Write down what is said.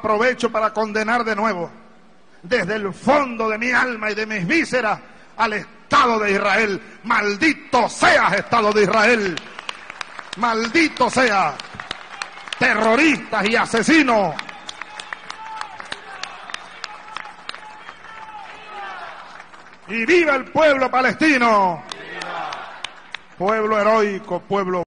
Aprovecho para condenar de nuevo, desde el fondo de mi alma y de mis vísceras, al Estado de Israel. Maldito seas, Estado de Israel. Maldito sea. Terroristas y asesinos. Y viva el pueblo palestino. Pueblo heroico, pueblo